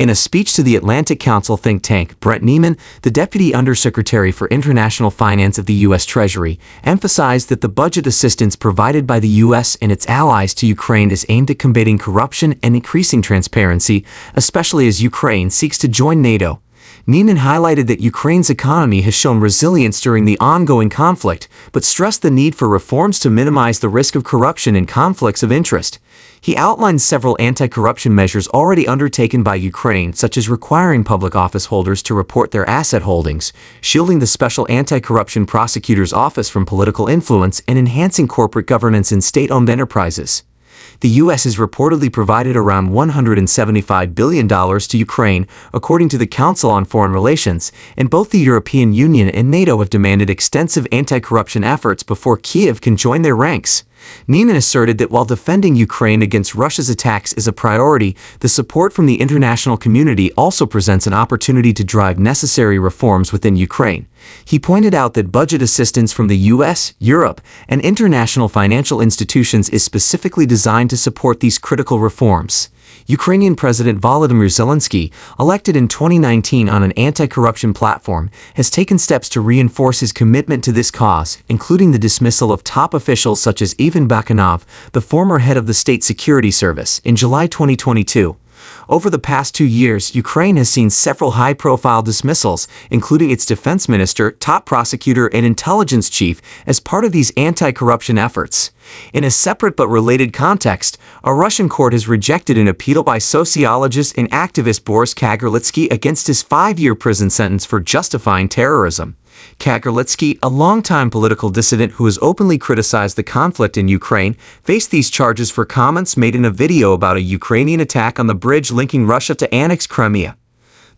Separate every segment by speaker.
Speaker 1: In a speech to the Atlantic Council think tank, Brett Neiman, the Deputy Undersecretary for International Finance of the U.S. Treasury, emphasized that the budget assistance provided by the U.S. and its allies to Ukraine is aimed at combating corruption and increasing transparency, especially as Ukraine seeks to join NATO. Neiman highlighted that Ukraine's economy has shown resilience during the ongoing conflict, but stressed the need for reforms to minimize the risk of corruption and conflicts of interest. He outlined several anti-corruption measures already undertaken by Ukraine, such as requiring public office holders to report their asset holdings, shielding the Special Anti-Corruption Prosecutor's Office from political influence, and enhancing corporate governance in state-owned enterprises the U.S. has reportedly provided around $175 billion to Ukraine, according to the Council on Foreign Relations, and both the European Union and NATO have demanded extensive anti-corruption efforts before Kiev can join their ranks. Neiman asserted that while defending Ukraine against Russia's attacks is a priority, the support from the international community also presents an opportunity to drive necessary reforms within Ukraine. He pointed out that budget assistance from the US, Europe, and international financial institutions is specifically designed to support these critical reforms. Ukrainian President Volodymyr Zelensky, elected in 2019 on an anti-corruption platform, has taken steps to reinforce his commitment to this cause, including the dismissal of top officials such as Ivan Bakanov, the former head of the State Security Service, in July 2022. Over the past two years, Ukraine has seen several high-profile dismissals, including its defense minister, top prosecutor, and intelligence chief, as part of these anti-corruption efforts. In a separate but related context, a Russian court has rejected an appeal by sociologist and activist Boris Kagarlitsky against his five-year prison sentence for justifying terrorism. Kagarlitsky, a longtime political dissident who has openly criticized the conflict in Ukraine, faced these charges for comments made in a video about a Ukrainian attack on the bridge linking Russia to annex Crimea.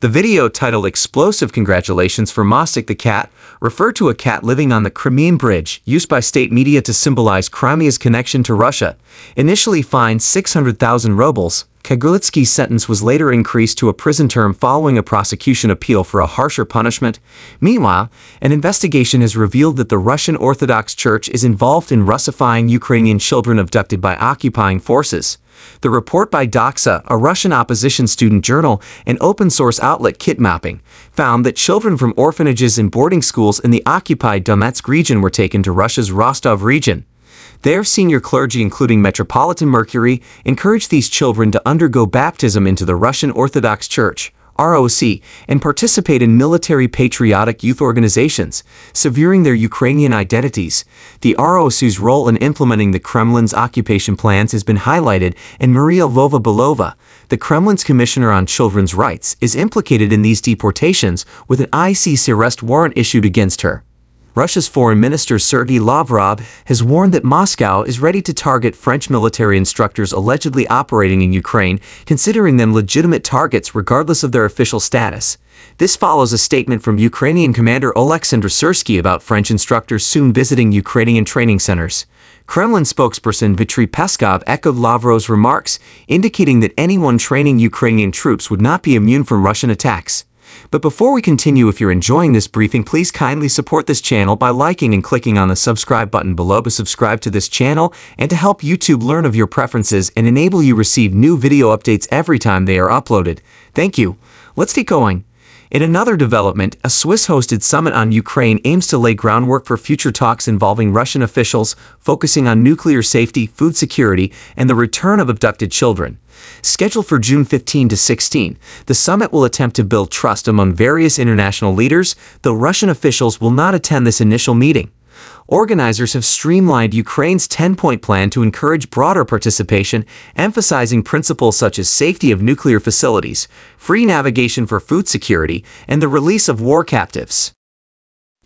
Speaker 1: The video titled Explosive Congratulations for Mostik the Cat referred to a cat living on the Crimean Bridge, used by state media to symbolize Crimea's connection to Russia. Initially fined 600,000 rubles, Kagarlitsky's sentence was later increased to a prison term following a prosecution appeal for a harsher punishment. Meanwhile, an investigation has revealed that the Russian Orthodox Church is involved in Russifying Ukrainian children abducted by occupying forces. The report by Doxa, a Russian opposition student journal and open-source outlet Kitmapping, found that children from orphanages and boarding schools in the occupied Donetsk region were taken to Russia's Rostov region. Their senior clergy, including Metropolitan Mercury, encouraged these children to undergo baptism into the Russian Orthodox Church. ROC, and participate in military patriotic youth organizations, severing their Ukrainian identities. The ROC's role in implementing the Kremlin's occupation plans has been highlighted, and Maria Lvova-Belova, the Kremlin's Commissioner on Children's Rights, is implicated in these deportations with an ICC arrest warrant issued against her. Russia's Foreign Minister Sergei Lavrov has warned that Moscow is ready to target French military instructors allegedly operating in Ukraine, considering them legitimate targets regardless of their official status. This follows a statement from Ukrainian Commander Oleksandr Syrsky about French instructors soon visiting Ukrainian training centers. Kremlin spokesperson Dmitry Peskov echoed Lavrov's remarks, indicating that anyone training Ukrainian troops would not be immune from Russian attacks. But before we continue, if you're enjoying this briefing, please kindly support this channel by liking and clicking on the subscribe button below to subscribe to this channel and to help YouTube learn of your preferences and enable you receive new video updates every time they are uploaded. Thank you. Let's get going. In another development, a Swiss-hosted summit on Ukraine aims to lay groundwork for future talks involving Russian officials, focusing on nuclear safety, food security, and the return of abducted children. Scheduled for June 15 to 16, the summit will attempt to build trust among various international leaders, though Russian officials will not attend this initial meeting. Organizers have streamlined Ukraine's 10-point plan to encourage broader participation, emphasizing principles such as safety of nuclear facilities, free navigation for food security, and the release of war captives.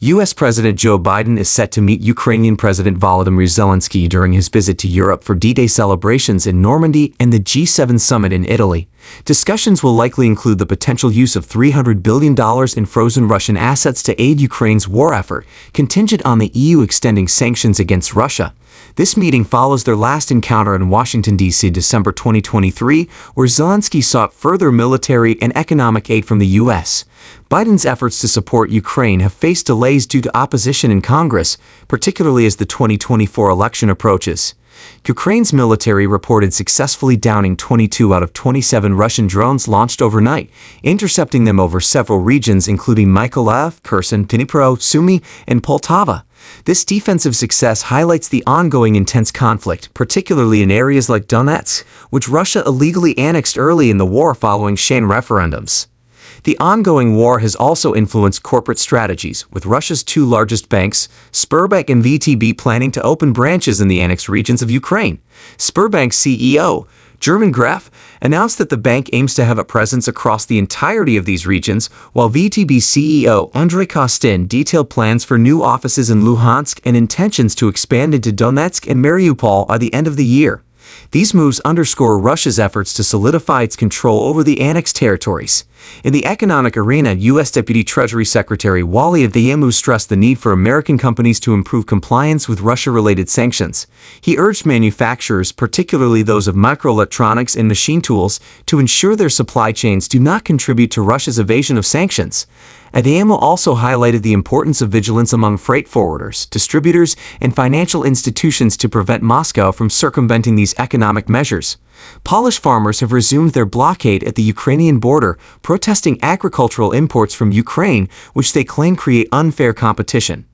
Speaker 1: U.S. President Joe Biden is set to meet Ukrainian President Volodymyr Zelensky during his visit to Europe for D-Day celebrations in Normandy and the G7 summit in Italy. Discussions will likely include the potential use of $300 billion in frozen Russian assets to aid Ukraine's war effort, contingent on the EU extending sanctions against Russia. This meeting follows their last encounter in Washington, D.C. December 2023, where Zelensky sought further military and economic aid from the U.S. Biden's efforts to support Ukraine have faced delays due to opposition in Congress, particularly as the 2024 election approaches. Ukraine's military reported successfully downing 22 out of 27 Russian drones launched overnight, intercepting them over several regions including Mykolaiv, Kherson, Dnipro, Sumy, and Poltava. This defensive success highlights the ongoing intense conflict, particularly in areas like Donetsk, which Russia illegally annexed early in the war following Shane referendums. The ongoing war has also influenced corporate strategies, with Russia's two largest banks, Sberbank and VTB planning to open branches in the annexed regions of Ukraine. Sberbank CEO, German Gref announced that the bank aims to have a presence across the entirety of these regions, while VTB CEO Andrei Kostin detailed plans for new offices in Luhansk and intentions to expand into Donetsk and Mariupol by the end of the year. These moves underscore Russia's efforts to solidify its control over the annexed territories. In the economic arena, U.S. Deputy Treasury Secretary Wally of the Adeyemo stressed the need for American companies to improve compliance with Russia-related sanctions. He urged manufacturers, particularly those of microelectronics and machine tools, to ensure their supply chains do not contribute to Russia's evasion of sanctions. Adeyemo also highlighted the importance of vigilance among freight forwarders, distributors, and financial institutions to prevent Moscow from circumventing these economic measures. Polish farmers have resumed their blockade at the Ukrainian border, protesting agricultural imports from Ukraine, which they claim create unfair competition.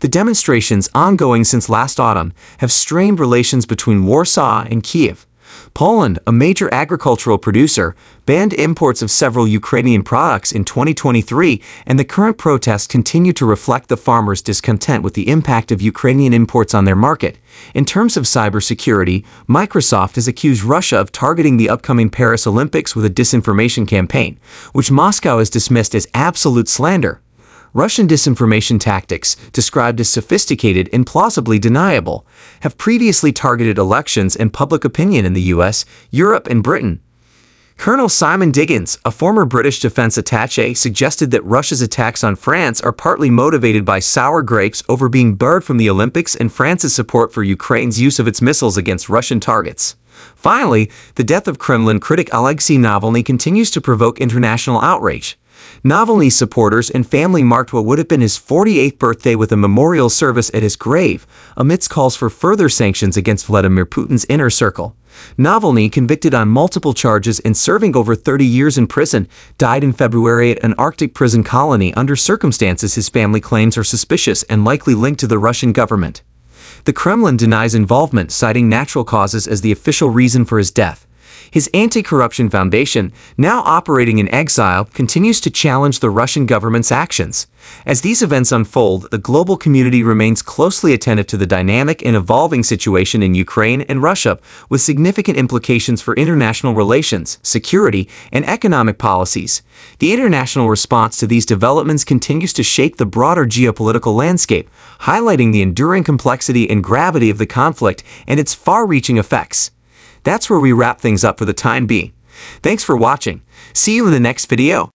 Speaker 1: The demonstrations, ongoing since last autumn, have strained relations between Warsaw and Kiev. Poland, a major agricultural producer, banned imports of several Ukrainian products in 2023, and the current protests continue to reflect the farmers' discontent with the impact of Ukrainian imports on their market. In terms of cybersecurity, Microsoft has accused Russia of targeting the upcoming Paris Olympics with a disinformation campaign, which Moscow has dismissed as absolute slander. Russian disinformation tactics, described as sophisticated and plausibly deniable, have previously targeted elections and public opinion in the US, Europe, and Britain. Colonel Simon Diggins, a former British defense attaché, suggested that Russia's attacks on France are partly motivated by sour grapes over being barred from the Olympics and France's support for Ukraine's use of its missiles against Russian targets. Finally, the death of Kremlin critic Alexei Navalny continues to provoke international outrage. Navalny's supporters and family marked what would have been his 48th birthday with a memorial service at his grave, amidst calls for further sanctions against Vladimir Putin's inner circle. Navalny, convicted on multiple charges and serving over 30 years in prison, died in February at an Arctic prison colony under circumstances his family claims are suspicious and likely linked to the Russian government. The Kremlin denies involvement, citing natural causes as the official reason for his death. His anti-corruption foundation, now operating in exile, continues to challenge the Russian government's actions. As these events unfold, the global community remains closely attentive to the dynamic and evolving situation in Ukraine and Russia, with significant implications for international relations, security, and economic policies. The international response to these developments continues to shake the broader geopolitical landscape, highlighting the enduring complexity and gravity of the conflict and its far-reaching effects. That's where we wrap things up for the time being. Thanks for watching. See you in the next video.